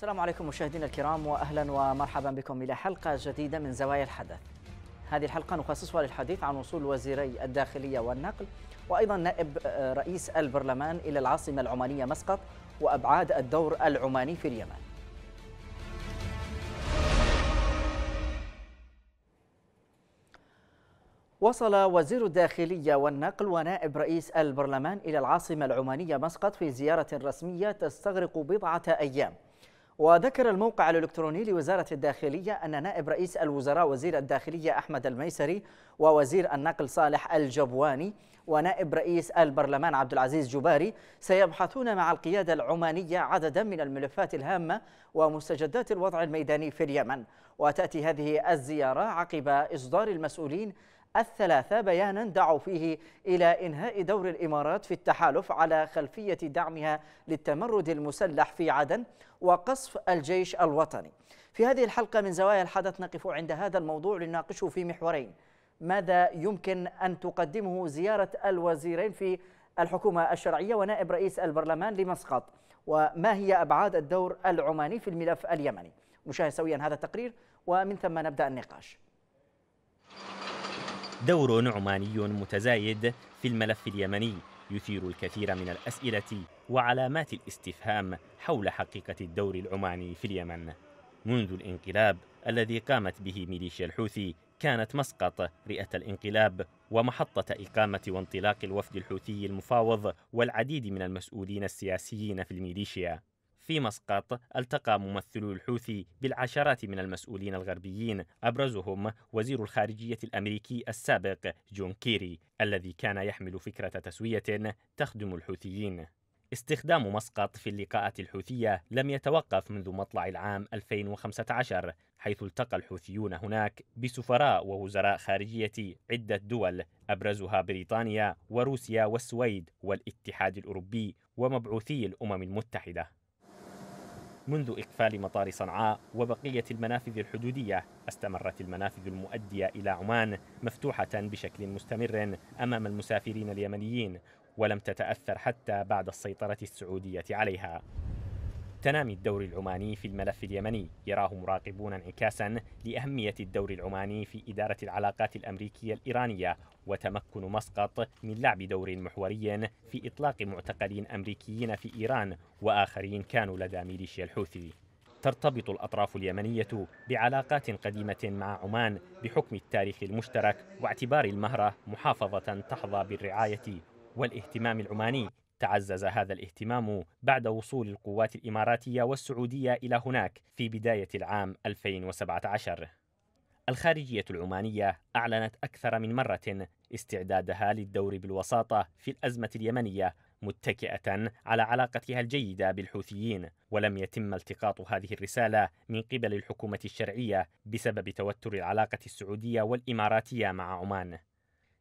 السلام عليكم مشاهدينا الكرام واهلا ومرحبا بكم إلى حلقة جديدة من زوايا الحدث. هذه الحلقة نخصصها للحديث عن وصول وزيري الداخلية والنقل وأيضا نائب رئيس البرلمان إلى العاصمة العمانية مسقط وأبعاد الدور العماني في اليمن. وصل وزير الداخلية والنقل ونائب رئيس البرلمان إلى العاصمة العمانية مسقط في زيارة رسمية تستغرق بضعة أيام وذكر الموقع الإلكتروني لوزارة الداخلية أن نائب رئيس الوزراء وزير الداخلية أحمد الميسري ووزير النقل صالح الجبواني ونائب رئيس البرلمان عبد العزيز جباري سيبحثون مع القيادة العمانية عددا من الملفات الهامة ومستجدات الوضع الميداني في اليمن. وتأتي هذه الزيارة عقب إصدار المسؤولين الثلاثة بيانا دعوا فيه إلى إنهاء دور الإمارات في التحالف على خلفية دعمها للتمرد المسلح في عدن وقصف الجيش الوطني. في هذه الحلقة من زوايا الحدث نقف عند هذا الموضوع لنناقشه في محورين. ماذا يمكن أن تقدمه زيارة الوزيرين في الحكومة الشرعية ونائب رئيس البرلمان لمسقط؟ وما هي أبعاد الدور العماني في الملف اليمني؟ نشاهد سويا هذا التقرير ومن ثم نبدأ النقاش. دور عماني متزايد في الملف اليمني يثير الكثير من الأسئلة وعلامات الاستفهام حول حقيقة الدور العماني في اليمن. منذ الانقلاب الذي قامت به ميليشيا الحوثي كانت مسقط رئة الانقلاب ومحطة إقامة وانطلاق الوفد الحوثي المفاوض والعديد من المسؤولين السياسيين في الميليشيا. في مسقط التقى ممثلو الحوثي بالعشرات من المسؤولين الغربيين أبرزهم وزير الخارجية الأمريكي السابق جون كيري الذي كان يحمل فكرة تسوية تخدم الحوثيين. استخدام مسقط في اللقاءات الحوثية لم يتوقف منذ مطلع العام 2015 حيث التقى الحوثيون هناك بسفراء ووزراء خارجية عدة دول أبرزها بريطانيا وروسيا والسويد والاتحاد الأوروبي ومبعوثي الأمم المتحدة. منذ إقفال مطار صنعاء وبقية المنافذ الحدودية استمرت المنافذ المؤدية إلى عمان مفتوحة بشكل مستمر أمام المسافرين اليمنيين ولم تتأثر حتى بعد السيطرة السعودية عليها. تنامي الدور العماني في الملف اليمني. يراه مراقبون انعكاسا لأهمية الدور العماني في إدارة العلاقات الأمريكية الإيرانية وتمكن مسقط من لعب دور محوري في إطلاق معتقلين أمريكيين في إيران وآخرين كانوا لدى ميليشيا الحوثي. ترتبط الأطراف اليمنية بعلاقات قديمة مع عمان بحكم التاريخ المشترك واعتبار المهرة محافظة تحظى بالرعاية والاهتمام العماني. تعزز هذا الاهتمام بعد وصول القوات الإماراتية والسعودية إلى هناك في بداية العام 2017 الخارجية العمانية أعلنت أكثر من مرة استعدادها للدور بالوساطة في الأزمة اليمنية متكئة على علاقتها الجيدة بالحوثيين ولم يتم التقاط هذه الرسالة من قبل الحكومة الشرعية بسبب توتر العلاقة السعودية والإماراتية مع عمان.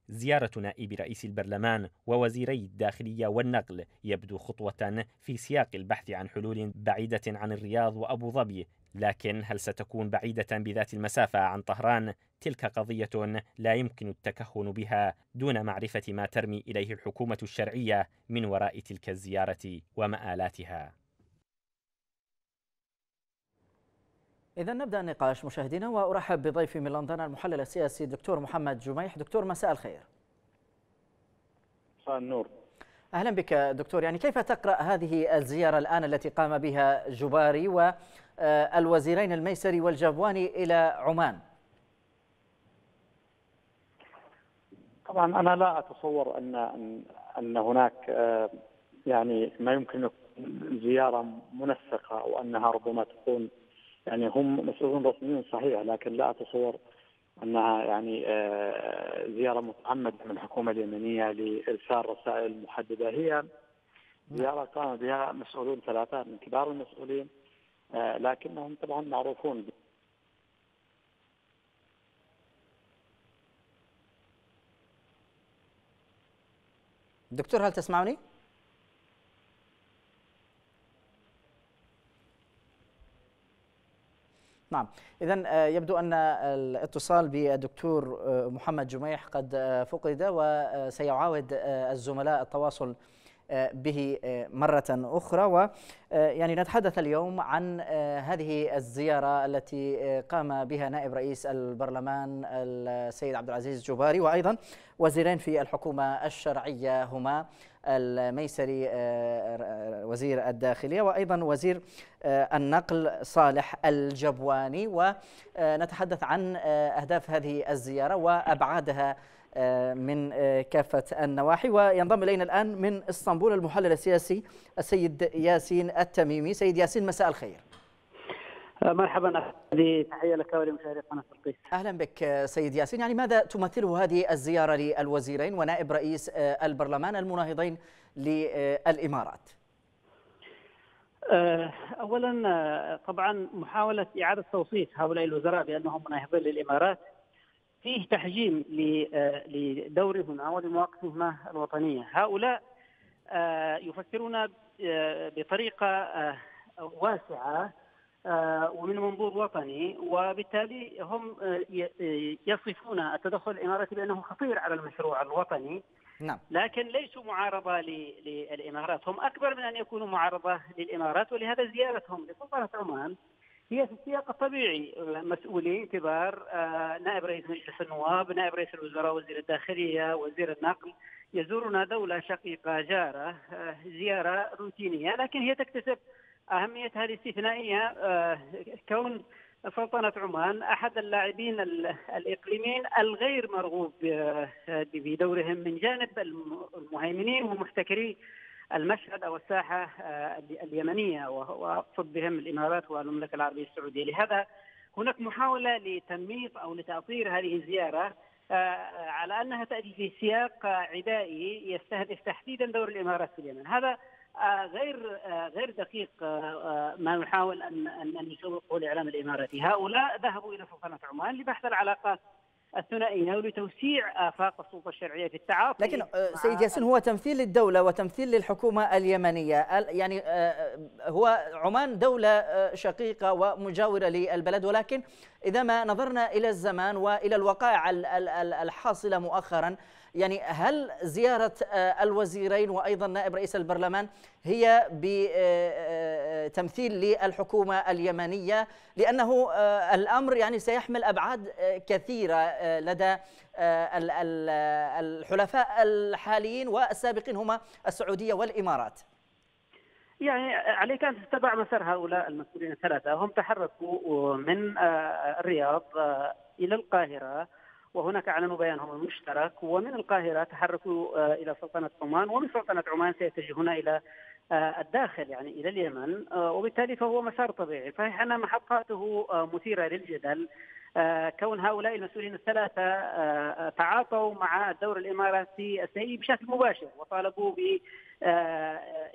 زيارة نائب رئيس البرلمان ووزيري الداخلية والنقل يبدو خطوة في سياق البحث عن حلول بعيدة عن الرياض وأبو ظبي لكن هل ستكون بعيدة بذات المسافة عن طهران؟ تلك قضية لا يمكن التكهن بها دون معرفة ما ترمي إليه الحكومة الشرعية من وراء تلك الزيارة ومآلاتها إذا نبدأ النقاش مشاهدينا وأرحب بضيفي من لندن المحلل السياسي الدكتور محمد جميح. دكتور مساء الخير. مساء النور. أهلا بك دكتور. يعني كيف تقرأ هذه الزيارة الآن التي قام بها جباري والوزيرين الميسري والجابواني إلى عمان؟ طبعا أنا لا أتصور أن أن هناك يعني ما يمكن زيارة منسقة أو أنها ربما تكون يعني هم مسؤولون رسميون صحيح لكن لا أتصور أنها يعني زيارة متعمدة من الحكومة اليمنية لإرسال رسائل محددة هي زيارة قام بها مسؤولون ثلاثة من كبار المسؤولين لكنهم طبعا معروفون دكتور هل تسمعني؟ نعم. إذا يبدو أن الاتصال بالدكتور محمد جميح قد فقد وسيعاود الزملاء التواصل به مرة أخرى. ويعني نتحدث اليوم عن هذه الزيارة التي قام بها نائب رئيس البرلمان السيد عبد العزيز جباري وأيضا وزيرين في الحكومة الشرعية هما الميسري وزير الداخلية وأيضا وزير النقل صالح الجبواني. ونتحدث عن أهداف هذه الزيارة وأبعادها آه، من آه، كافة النواحي. وينضم إلينا الآن من إسطنبول المحلل السياسي السيد ياسين التميمي. سيد ياسين مساء الخير. آه، مرحبا. أخي تحية لك ولمشاهدي قناة القيس. أهلا بك سيد ياسين. يعني ماذا تمثله هذه الزيارة للوزيرين ونائب رئيس البرلمان المناهضين للإمارات؟ اولا طبعا محاولة إعادة توصيف هؤلاء الوزراء بأنهم مناهضين للإمارات فيه تحجيم آه، لدورهما ولمواقفهما الوطنية، هؤلاء آه، يفكرون آه، بطريقة واسعة ومن منظور وطني وبالتالي هم يصفون التدخل الإماراتي بأنه خطير على المشروع الوطني. نعم. لكن ليسوا معارضة للإمارات، هم أكبر من أن يكونوا معارضة للإمارات ولهذا زيارتهم لسلطنة عمان هي في السياق الطبيعي مسؤولين كبار آه، نائب رئيس مجلس النواب نائب رئيس الوزراء وزير الداخلية وزير النقل. يزورنا دولة شقيقة جارة آه، زيارة روتينية لكن هي تكتسب أهميتها الاستثنائية آه، كون سلطنة عمان أحد اللاعبين الإقليميين الغير مرغوب بدورهم من جانب المهيمنين ومحتكري المشهد أو الساحة آه، اليمنية وأقصد بهم الإمارات والمملكة العربية السعودية، لهذا هناك محاولة لتنميط أو لتأطير هذه الزيارة آه، على أنها تأتي في سياق عدائي يستهدف تحديدا دور الإمارات في اليمن، هذا آه، غير غير دقيق ما يحاول ان ان يسوقه الإعلام الإماراتي، هؤلاء ذهبوا إلى سلطنة عمان لبحث العلاقات الثنائيه ولتوسيع آفاق السلطة الشرعية في التعاطي لكن آه، سيد ياسين هو تمثيل للدولة وتمثيل للحكومة اليمنية. يعني آه، هو عمان دولة آه، شقيقة ومجاورة للبلد ولكن إذا ما نظرنا إلى الزمان وإلى الوقائع الحاصلة مؤخرا يعني هل زيارة آه، الوزيرين وأيضا نائب رئيس البرلمان هي بتمثيل للحكومة اليمنية؟ لأنه آه، الأمر يعني سيحمل أبعاد آه، كثيرة لدى الحلفاء الحاليين والسابقين هما السعودية والإمارات. يعني عليك أن تتبع مسار هؤلاء المسؤولين الثلاثة. هم تحركوا من الرياض إلى القاهرة. وهناك أعلنوا بيانهم المشترك ومن القاهرة تحركوا آه، إلى سلطنة عمان ومن سلطنة عمان سيتجهون إلى آه، الداخل يعني إلى اليمن آه، وبالتالي فهو مسار طبيعي. صحيح أن محطاته مثيرة للجدل كون هؤلاء المسؤولين الثلاثة تعاطوا مع الدور الإماراتي السيء بشكل مباشر وطالبوا ب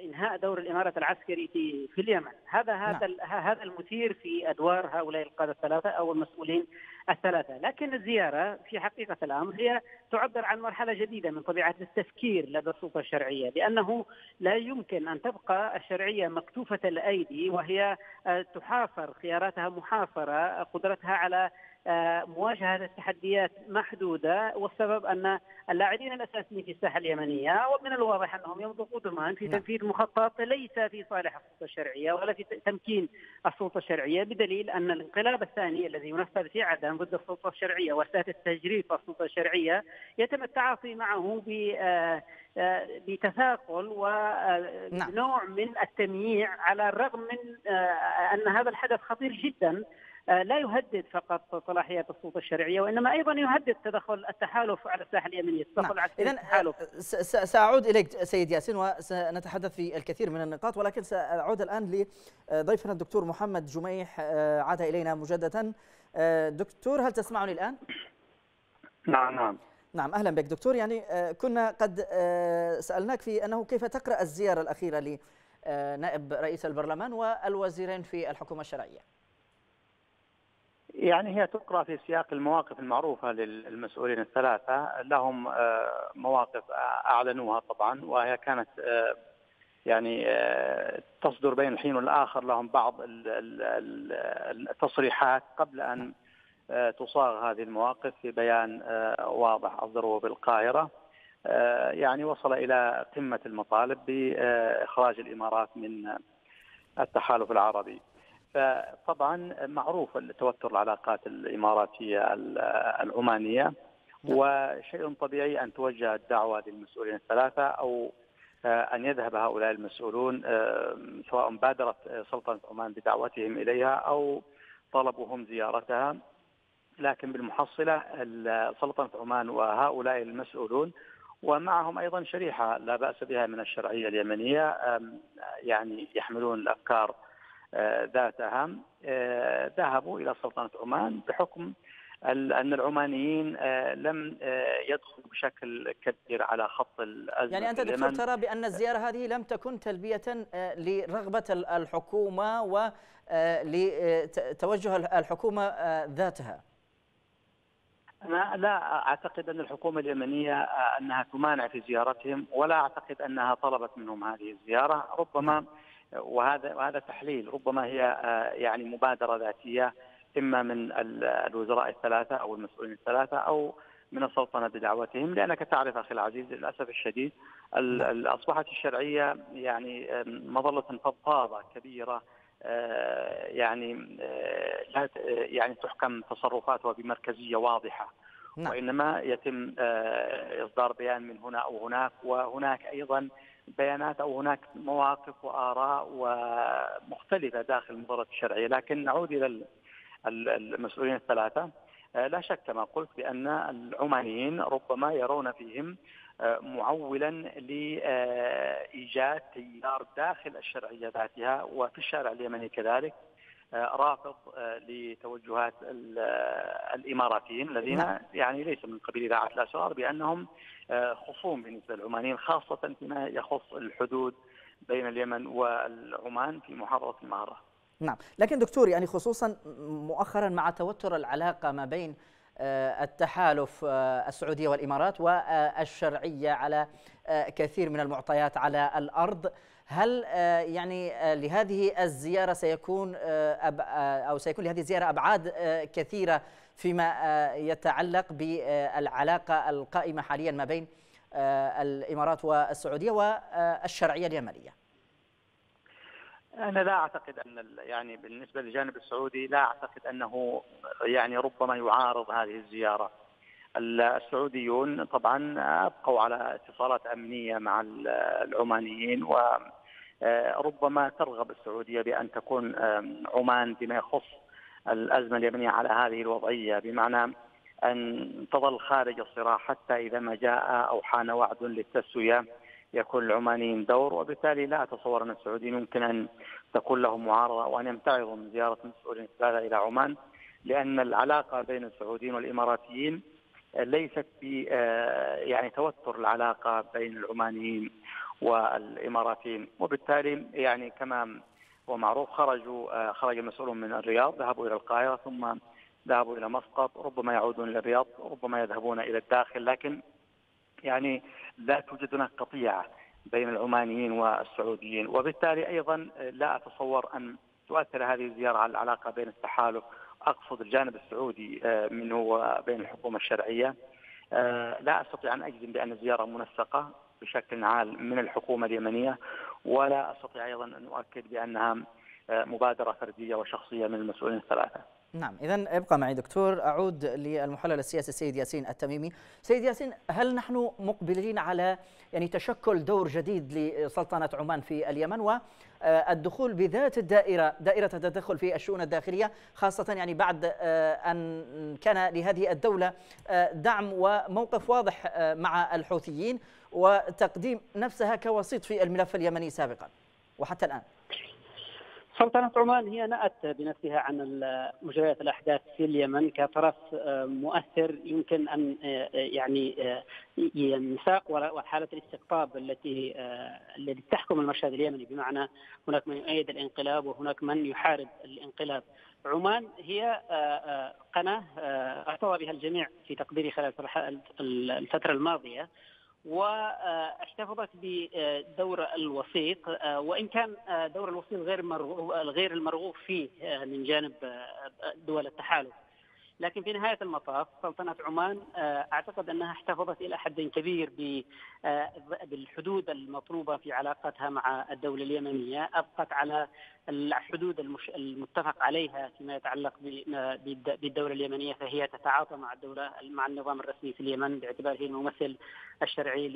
إنهاء دور الامارات العسكري في في اليمن، هذا هذا نعم. هذا المثير في أدوار هؤلاء القادة الثلاثة أو المسؤولين الثلاثة، لكن الزيارة في حقيقة الأمر هي تعبر عن مرحلة جديدة من طبيعة التفكير لدى السلطة الشرعية، لأنه لا يمكن أن تبقى الشرعية مكتوفة الأيدي وهي تحاصر خياراتها محاصره، قدرتها على مواجهة التحديات محدودة والسبب أن اللاعبين الأساسيين في الساحة اليمنية ومن الواضح أنهم يمضوا قدما في نعم. تنفيذ مخطط ليس في صالح السلطة الشرعية ولا في تمكين السلطة الشرعية بدليل أن الانقلاب الثاني الذي ينفذ في عدن ضد السلطة الشرعية وسياسه التجريد السلطة الشرعية يتم التعاطي معه ب آه، آه، بتثاقل ونوع نعم. من التمييع على الرغم من آه، أن هذا الحدث خطير جدا آه، لا يهدد فقط صلاحيات السلطة الشرعية وإنما أيضا يهدد تدخل التحالف على الساحه اليمنيه التدخل نعم. اذا التحالف. سأعود إليك سيد ياسين وسنتحدث في الكثير من النقاط ولكن سأعود الآن لضيفنا الدكتور محمد جميح آه، عاد إلينا مجددا. آه، دكتور هل تسمعني الآن؟ نعم نعم. نعم أهلا بك. دكتور يعني كنا قد سألناك في أنه كيف تقرأ الزيارة الأخيرة لنائب رئيس البرلمان والوزيرين في الحكومة الشرعية. يعني هي تقرأ في سياق المواقف المعروفة للمسؤولين الثلاثة. لهم آه، مواقف أعلنوها طبعا وهي كانت آه، يعني آه، تصدر بين الحين والآخر لهم بعض التصريحات قبل أن تصاغ هذه المواقف في بيان واضح اصدروه بالقاهرة. يعني وصل إلى قمة المطالب بإخراج الإمارات من التحالف العربي. فطبعا معروف التوتر العلاقات الإماراتية العمانية وشيء طبيعي أن توجه الدعوة للمسؤولين الثلاثة أو أن يذهب هؤلاء المسؤولون سواء بادرت سلطنة عمان بدعوتهم إليها أو طلبوا زيارتها. لكن بالمحصلة سلطنة عمان وهؤلاء المسؤولون ومعهم أيضا شريحة لا بأس بها من الشرعية اليمنية يعني يحملون الأفكار ذاتها ذهبوا إلى سلطنة عمان بحكم أن العمانيين لم يدخلوا بشكل كبير على خط الأزمة يعني أنت دكتور ترى بأن الزيارة هذه لم تكن تلبية لرغبة الحكومة ولتوجه الحكومة ذاتها. أنا لا أعتقد أن الحكومة اليمنية أنها تمانع في زيارتهم ولا أعتقد أنها طلبت منهم هذه الزيارة. ربما وهذا وهذا تحليل ربما هي يعني مبادرة ذاتية إما من الوزراء الثلاثة أو المسؤولين الثلاثة أو من السلطنة بدعوتهم لأنك تعرف أخي العزيز للأسف الشديد أصبحت الشرعية يعني مظلة فضفاضة كبيرة يعني يعني تحكم تصرفاتها بمركزية واضحة نعم. وإنما يتم إصدار بيان من هنا أو هناك وهناك أيضا بيانات أو هناك مواقف وآراء ومختلفة داخل المظله الشرعية لكن نعود إلى المسؤولين الثلاثة لا شك كما قلت بأن العمانيين ربما يرون فيهم معولا لإيجاد تيار داخل الشرعية ذاتها وفي الشارع اليمني كذلك رافض لتوجهات الإماراتيين الذين نعم. يعني ليس من قبيل إذاعة الاسرار بأنهم خصوم بالنسبة للعمانيين خاصة فيما يخص الحدود بين اليمن والعمان في محافظة المهرة. نعم، لكن دكتور يعني خصوصا مؤخرا مع توتر العلاقة ما بين التحالف السعودية والإمارات والشرعية على كثير من المعطيات على الأرض هل يعني لهذه الزيارة سيكون أو سيكون لهذه الزيارة أبعاد كثيرة فيما يتعلق بالعلاقة القائمة حاليا ما بين الإمارات والسعودية والشرعية اليمنية أنا لا أعتقد أن يعني بالنسبة للجانب السعودي لا أعتقد أنه يعني ربما يعارض هذه الزيارة. السعوديون طبعا أبقوا على اتصالات أمنية مع العمانيين وربما ترغب السعودية بأن تكون عمان بما يخص الأزمة اليمنيه على هذه الوضعية بمعنى أن تظل خارج الصراع حتى إذا ما جاء أو حان وعد للتسوية يكون العمانيين دور وبالتالي لا أتصور أن السعوديين يمكن أن تكون لهم معارضة وان يمتعضوا من زيارة مسؤولين الثلاثه إلى عمان لأن العلاقة بين السعوديين والإماراتيين ليست ب يعني توتر العلاقة بين العمانيين والإماراتيين وبالتالي يعني كما هو معروف خرجوا خرج المسؤولون من الرياض ذهبوا إلى القاهرة ثم ذهبوا إلى مسقط ربما يعودون إلى الرياض ربما يذهبون إلى الداخل لكن يعني لا توجد هناك قطيعة بين العمانيين والسعوديين. وبالتالي أيضا لا أتصور أن تؤثر هذه الزيارة على العلاقة بين التحالف. أقصد الجانب السعودي منه وبين الحكومة الشرعية. لا أستطيع أن أجزم بأن الزيارة منسقة بشكل عام من الحكومة اليمنية. ولا أستطيع أيضا أن أؤكد بأنها مبادرة فردية وشخصية من المسؤولين الثلاثة. نعم إذا ابقى معي دكتور. أعود للمحلل السياسي السيد ياسين التميمي. سيد ياسين هل نحن مقبلين على يعني تشكل دور جديد لسلطنة عمان في اليمن والدخول بذات الدائرة دائرة التدخل في الشؤون الداخلية خاصة يعني بعد أن كان لهذه الدولة دعم وموقف واضح مع الحوثيين. وتقديم نفسها كوسيط في الملف اليمني سابقا وحتى الآن. سلطنة عمان هي نأت بنفسها عن مجريات الأحداث في اليمن كطرف مؤثر يمكن أن يعني ينساق وراء حالة الاستقطاب التي التي تحكم المشهد اليمني. بمعنى هناك من يؤيد الانقلاب وهناك من يحارب الانقلاب. عمان هي قناة أرتضى بها الجميع في تقديري خلال الفترة الماضية. واحتفظت بدور الوسيط وإن كان دور الوسيط غير غير المرغوب فيه من جانب دول التحالف. لكن في نهاية المطاف سلطنة عمان أعتقد أنها احتفظت إلى حد كبير بالحدود المطلوبة في علاقتها مع الدولة اليمنية، أبقت على الحدود المتفق عليها فيما يتعلق بالدولة اليمنية فهي تتعاطى مع الدولة مع النظام الرسمي في اليمن باعتباره الممثل الشرعي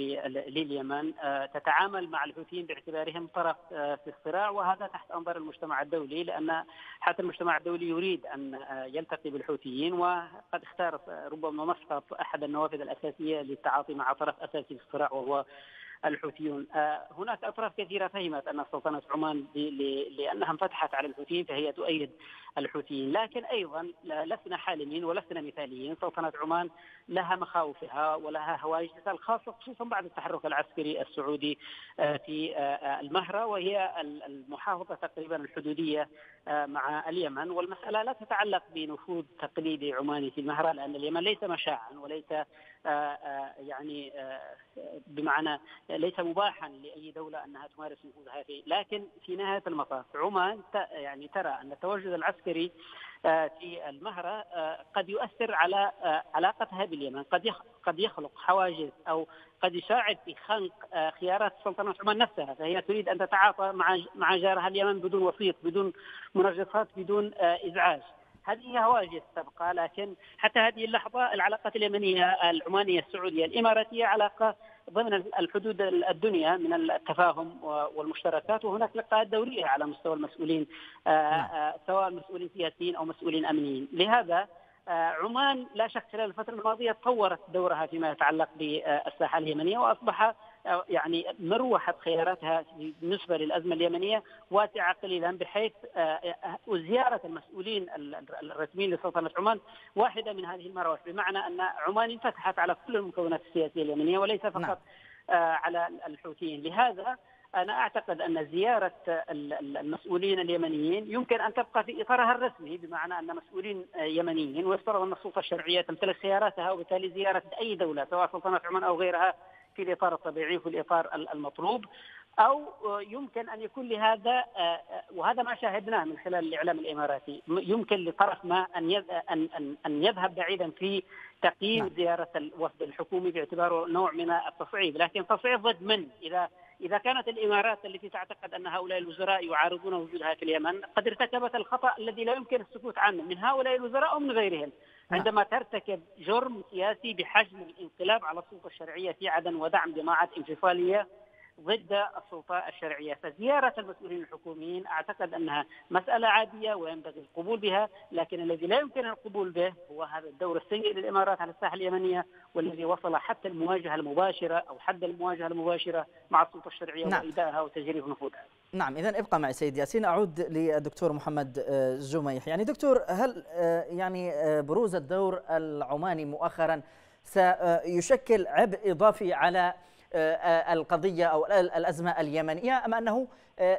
لليمن، تتعامل مع الحوثيين باعتبارهم طرف في الصراع وهذا تحت أنظار المجتمع الدولي لأن حتى المجتمع الدولي يريد أن يلتقي بالحوثيين وقد اختار ربما مسقط أحد النوافذ الأساسية للتعاطي مع طرف أساسي في الصراع وهو الحوثيون. هناك أطراف كثيرة فهمت أن سلطنة عمان لأنها انفتحت على الحوثيين فهي تؤيد الحوثيين. لكن أيضا لسنا حالمين ولسنا مثاليين سلطنة عمان لها مخاوفها ولها هواجسها الخاصة خصوصا بعد التحرك العسكري السعودي في المهرة وهي المحافظة تقريبا الحدودية مع اليمن. والمسألة لا تتعلق بنفوذ تقليدي عماني في المهرة لأن اليمن ليس مشاعا وليس يعني بمعنى ليس مباحا لأي دولة أنها تمارس نفوذها فيه، لكن في نهاية المطاف عمان يعني ترى أن التواجد العسكري في المهرة قد يؤثر على علاقتها باليمن، قد قد يخلق حواجز أو قد يساعد في خنق خيارات سلطنة عمان نفسها، فهي تريد أن تتعاطى مع مع جارها اليمن بدون وسيط، بدون منغصات، بدون إزعاج. هذه هواجس تبقى لكن حتى هذه اللحظة العلاقات اليمنية العمانية السعودية الإماراتية علاقة ضمن الحدود الدنيا من التفاهم والمشتركات وهناك لقاءات دورية على مستوى المسؤولين سواء مسؤولين سياسيين أو مسؤولين أمنيين. لهذا عمان لا شك خلال الفترة الماضية طورت دورها فيما يتعلق بالساحة اليمنية وأصبح يعني مروحة خياراتها بالنسبة للأزمة اليمنية واسعة قليلا بحيث زيارة المسؤولين الرسميين لسلطنة عمان واحدة من هذه المراوح بمعنى أن عمان انفتحت على كل المكونات السياسية اليمنية وليس فقط نعم. على الحوثيين لهذا أنا أعتقد أن زيارة المسؤولين اليمنيين يمكن أن تبقى في إطارها الرسمي بمعنى أن مسؤولين يمنيين ويفترض أن السلطة الشرعية تمتلك خياراتها وبالتالي زيارة أي دولة سواء سلطنة عمان أو غيرها في الإطار الطبيعي وفي الإطار المطلوب أو يمكن أن يكون لهذا وهذا ما شاهدناه من خلال الإعلام الإماراتي. يمكن لطرف ما أن أن أن يذهب بعيدا في تقييم نعم. زيارة الوفد الحكومي باعتباره نوع من التصعيد. لكن تصعيد ضد من؟ إذا إذا كانت الإمارات التي تعتقد أن هؤلاء الوزراء يعارضون وجودها في اليمن قد ارتكبت الخطأ الذي لا يمكن السكوت عنه من هؤلاء الوزراء أو من غيرهم. عندما ترتكب جرم سياسي بحجم الانقلاب على السلطة الشرعية في عدن ودعم جماعات انفصالية ضد السلطة الشرعية. فزيارة المسؤولين الحكوميين أعتقد أنها مسألة عادية وينبغي القبول بها لكن الذي لا يمكن القبول به هو هذا الدور السيء للإمارات على الساحة اليمنية والذي وصل حتى المواجهة المباشرة أو حد المواجهة المباشرة مع السلطة الشرعية نعم. وإيدائها وتجريف نفوذها. نعم إذا ابقى معي سيد ياسين. أعود للدكتور محمد جميح يعني دكتور هل يعني بروز الدور العماني مؤخرا سيشكل عبء إضافي على القضية أو الأزمة اليمنية أم أنه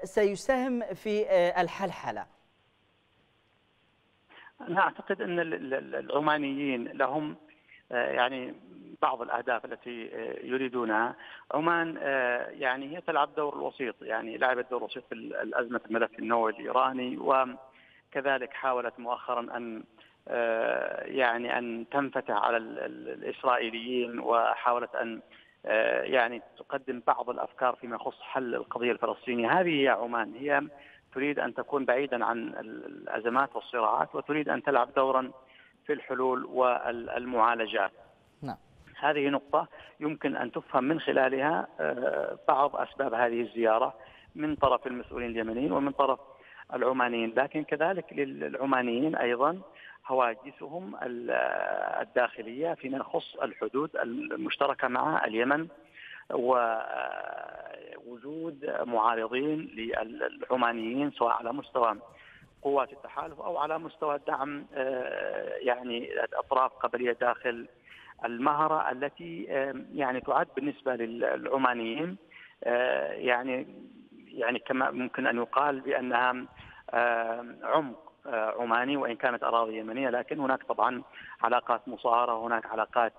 سيساهم في الحلحلة؟ أنا أعتقد أن العمانيين لهم يعني بعض الأهداف التي يريدونها. عمان يعني هي تلعب دور الوسيط يعني لعبت دور وسيط في الأزمة الملف النووي الإيراني وكذلك حاولت مؤخرا أن يعني أن تنفتح على الإسرائيليين وحاولت أن يعني تقدم بعض الأفكار فيما يخص حل القضية الفلسطينية، هذه هي عمان، هي تريد أن تكون بعيدا عن الأزمات والصراعات وتريد أن تلعب دورا في الحلول والمعالجات. نعم. هذه نقطة يمكن أن تفهم من خلالها بعض أسباب هذه الزيارة من طرف المسؤولين اليمنيين ومن طرف العمانيين، لكن كذلك للعمانيين أيضا هواجسهم الداخلية فيما يخص الحدود المشتركة مع اليمن ووجود معارضين للعمانيين سواء على مستوى قوات التحالف أو على مستوى دعم يعني اطراف قبلية داخل المهرة التي يعني تعد بالنسبة للعمانيين يعني يعني كما ممكن أن يقال بأنها عمق عماني وإن كانت أراضي يمنية لكن هناك طبعا علاقات مصاهره هناك علاقات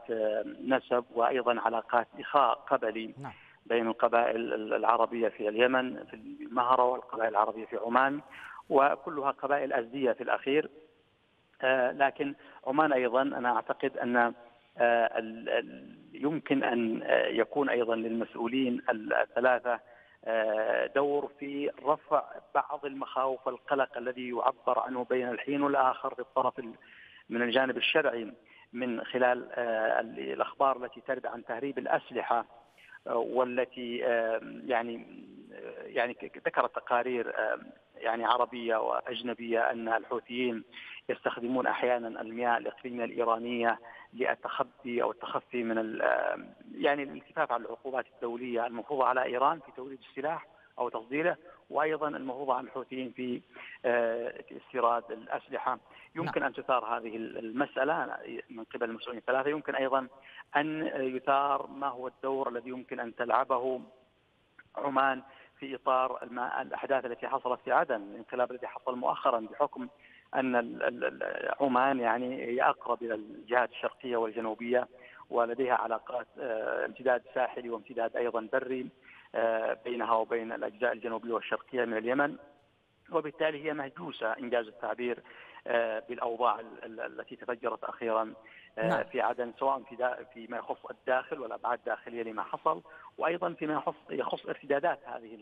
نسب وأيضا علاقات إخاء قبلي نعم. بين القبائل العربية في اليمن في المهرة والقبائل العربية في عمان وكلها قبائل أزدية في الأخير لكن عمان أيضا أنا أعتقد أن يمكن أن يكون أيضا للمسؤولين الثلاثة دور في رفع بعض المخاوف والقلق الذي يعبر عنه بين الحين والآخر في الطرف من الجانب الشرعي من خلال الأخبار التي ترد عن تهريب الأسلحة والتي يعني يعني ذكرت تقارير يعني عربية وأجنبية أن الحوثيين يستخدمون أحيانا المياه الإقليمية الإيرانية للتخبي أو التخفي من يعني الالتفاف على العقوبات الدولية المفروضة على إيران في توريد السلاح أو تصديره وأيضا المفروضه على الحوثيين في استيراد الأسلحة. يمكن أن تثار هذه المسألة من قبل المسؤولين الثلاثة. يمكن أيضا أن يثار ما هو الدور الذي يمكن أن تلعبه عمان في إطار الأحداث التي حصلت في عدن الانقلاب الذي حصل مؤخرا بحكم أن عمان يعني هي أقرب إلى الجهات الشرقية والجنوبية ولديها علاقات امتداد ساحلي وامتداد أيضا بري بينها وبين الأجزاء الجنوبية والشرقية من اليمن وبالتالي هي مهجوسة إنجاز التعبير بالأوضاع التي تفجرت أخيرا نعم. في عدن سواء في فيما يخص الداخل والأبعاد الداخلية لما حصل وأيضا فيما يخص يخص ارتدادات هذه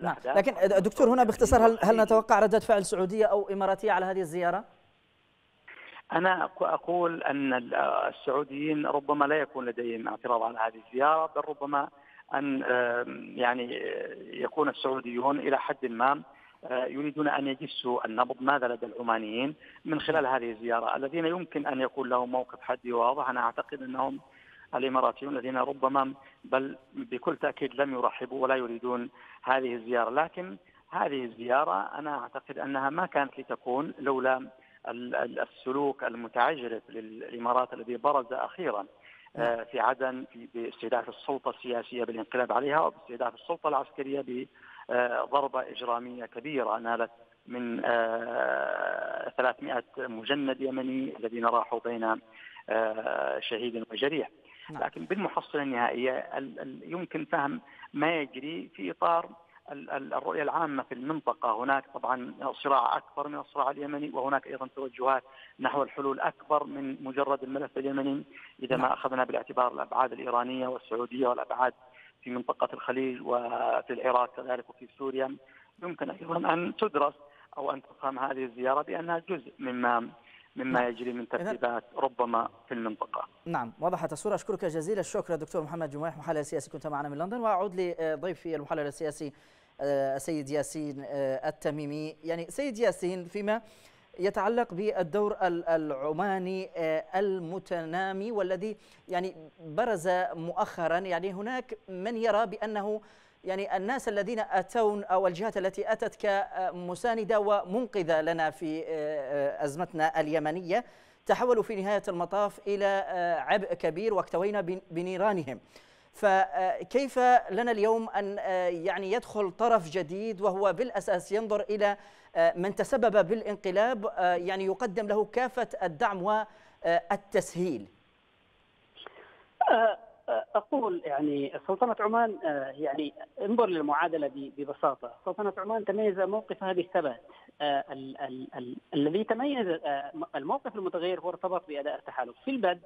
نعم. لكن دكتور هنا باختصار هل هل نتوقع ردة فعل سعودية أو إماراتية على هذه الزيارة؟ أنا أقول أن السعوديين ربما لا يكون لديهم اعتراض على هذه الزيارة بل ربما أن يعني يكون السعوديون إلى حد ما يريدون أن يجسوا النبض ماذا لدى العمانيين من خلال هذه الزيارة الذين يمكن أن يكون لهم موقف حدي واضح أنا أعتقد أنهم الإماراتيون الذين ربما بل بكل تأكيد لم يرحبوا ولا يريدون هذه الزيارة. لكن هذه الزيارة أنا أعتقد أنها ما كانت لتكون لولا السلوك المتعجرف للإمارات الذي برز أخيرا في عدن في باستهداف السلطة السياسية بالانقلاب عليها وباستهداف السلطة العسكرية بضربة إجرامية كبيرة نالت من 300 مجند يمني الذين راحوا بين شهيد وجريح. لكن بالمحصلة النهائية يمكن فهم ما يجري في إطار الرؤية العامة في المنطقة، هناك طبعا صراع أكبر من الصراع اليمني وهناك أيضا توجهات نحو الحلول أكبر من مجرد الملف اليمني. إذا ما أخذنا بالاعتبار الأبعاد الإيرانية والسعودية والأبعاد في منطقة الخليج وفي العراق كذلك وفي سوريا يمكن أيضا أن تدرس أو أن تفهم هذه الزيارة بأنها جزء مما مما يجري من ترتيبات ربما في المنطقة. نعم وضحت الصورة أشكرك جزيل الشكر دكتور محمد جميح محلل سياسي. كنت معنا من لندن. وأعود لضيفي المحلل السياسي السيد ياسين التميمي. يعني سيد ياسين فيما يتعلق بالدور العماني المتنامي والذي يعني برز مؤخرا. يعني هناك من يرى بأنه يعني الناس الذين أتون أو الجهات التي أتت كمساندة ومنقذة لنا في أزمتنا اليمنية تحولوا في نهاية المطاف إلى عبء كبير واكتوينا بنيرانهم. فكيف لنا اليوم أن يعني يدخل طرف جديد وهو بالأساس ينظر إلى من تسبب بالانقلاب يعني يقدم له كافة الدعم والتسهيل أقول يعني سلطنة عمان يعني انظر للمعادلة ببساطة، سلطنة عمان تميز موقفها بالثبات ال ال ال الذي تميز الموقف المتغير هو ارتبط بأداء التحالف، في البدء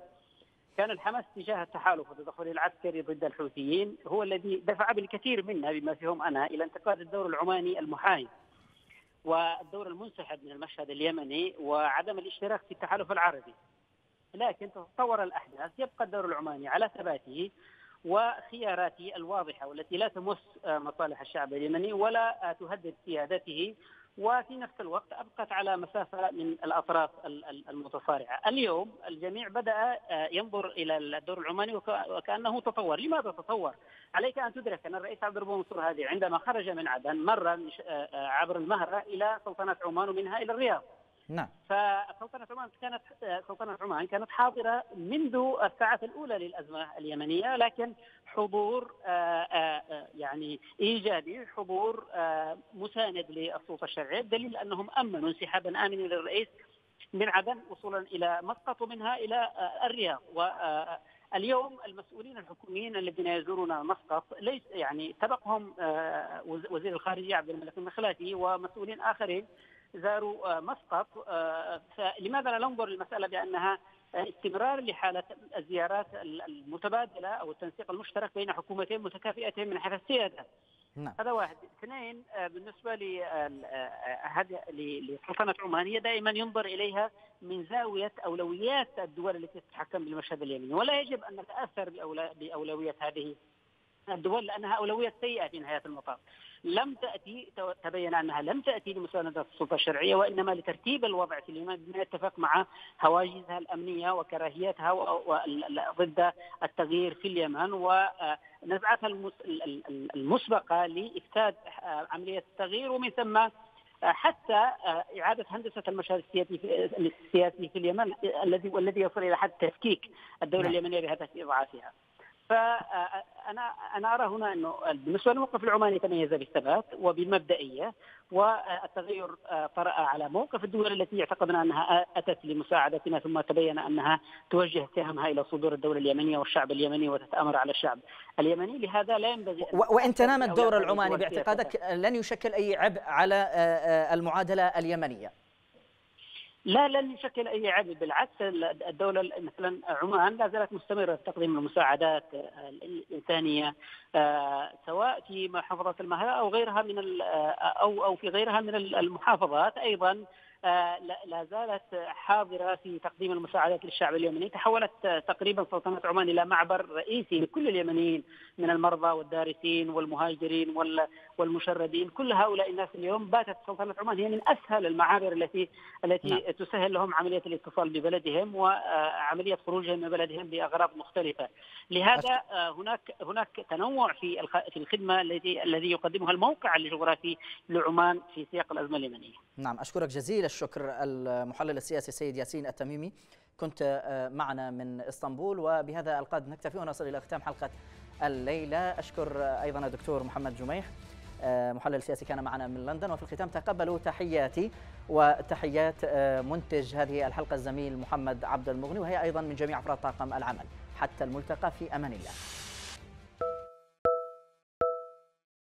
كان الحماس تجاه التحالف والتدخل العسكري ضد الحوثيين هو الذي دفع بالكثير منا بما فيهم أنا إلى انتقاد الدور العماني المحايد والدور المنسحب من المشهد اليمني وعدم الاشتراك في التحالف العربي. لكن تتطور الأحداث يبقى الدور العماني على ثباته وخياراته الواضحة والتي لا تمس مصالح الشعب اليمني ولا تهدد سيادته وفي نفس الوقت أبقت على مسافة من الأطراف المتصارعة. اليوم الجميع بدأ ينظر إلى الدور العماني وكأنه تطور، لماذا تطور؟ عليك أن تدرك أن الرئيس عبد الربه منصور هادي عندما خرج من عدن مر عبر المهرة إلى سلطنة عمان ومنها إلى الرياض. نعم. فسلطنة عمان كانت سلطنة عمان كانت حاضرة منذ الساعات الأولى للأزمة اليمنية لكن حضور يعني إيجابي حضور مساند للسلطة الشرعية دليل أنهم أمنوا انسحابا آمنا للرئيس من عدن وصولا إلى مسقط ومنها إلى الرياض. و اليوم المسؤولين الحكوميين الذين يزورون مسقط ليس يعني سبقهم وزير الخارجية عبد الملك المخلاتي ومسؤولين آخرين زاروا مسقط فلماذا لا ننظر للمسألة بأنها استمرار لحالة الزيارات المتبادلة أو التنسيق المشترك بين حكومتين متكافئتين من حيث السيادة. نعم. هذا واحد، اثنين بالنسبة لسلطنه عمان هي دائما ينظر إليها من زاوية أولويات الدول التي تتحكم بالمشهد اليمني، ولا يجب أن نتأثر باولويات هذه الدول لأنها أولوية سيئة في نهاية المطاف. لم تأتي تبين أنها لم تأتي لمساندة السلطة الشرعية وإنما لترتيب الوضع في اليمن بما يتفق مع هواجسها الأمنية وكراهيتها ضد التغيير في اليمن ونزعتها المسبقة لإفساد عملية التغيير ومن ثم حتى إعادة هندسة المشهد السياسي في اليمن الذي والذي يصل إلى حد تفكيك الدولة اليمنية بهدف إضعافها. فانا أنا أرى هنا إنه بالنسبة للموقف العماني تميز بالثبات وبالمبدئيه والتغير طرا على موقف الدول التي اعتقدنا أنها أتت لمساعدتنا ثم تبين أنها توجه اتهامها إلى صدور الدولة اليمنية والشعب اليمني وتتأمر على الشعب اليمني. لهذا لا ينبغي وإن تنام الدور العماني باعتقادك لن يشكل أي عبء على المعادلة اليمنية. لا لن يشكل أي عبء بالعكس الدولة مثلا عمان لا زالت مستمرة في تقديم المساعدات الإنسانية سواء في محافظة المهرة أو غيرها من أو أو في غيرها من المحافظات. أيضا لا زالت حاضرة في تقديم المساعدات للشعب اليمني، تحولت تقريبا سلطنة عمان إلى معبر رئيسي لكل اليمنيين من المرضى والدارسين والمهاجرين والمشردين، كل هؤلاء الناس اليوم باتت سلطنة عمان هي من أسهل المعابر التي التي نعم. تسهل لهم عملية الاتصال ببلدهم وعملية خروجهم من بلدهم لاغراض مختلفة. لهذا هناك هناك تنوع في في الخدمة الذي الذي يقدمها الموقع الجغرافي لعمان في سياق الأزمة اليمنية. نعم أشكرك جزيل الشكر المحلل السياسي السيد ياسين التميمي. كنت معنا من إسطنبول وبهذا القدر نكتفي ونصل إلى ختام حلقة الليلة. أشكر أيضا الدكتور محمد جميح محلل سياسي كان معنا من لندن. وفي الختام تقبلوا تحياتي وتحيات منتج هذه الحلقة الزميل محمد عبد المغني وهي أيضا من جميع أفراد طاقم العمل. حتى الملتقى في أمان الله.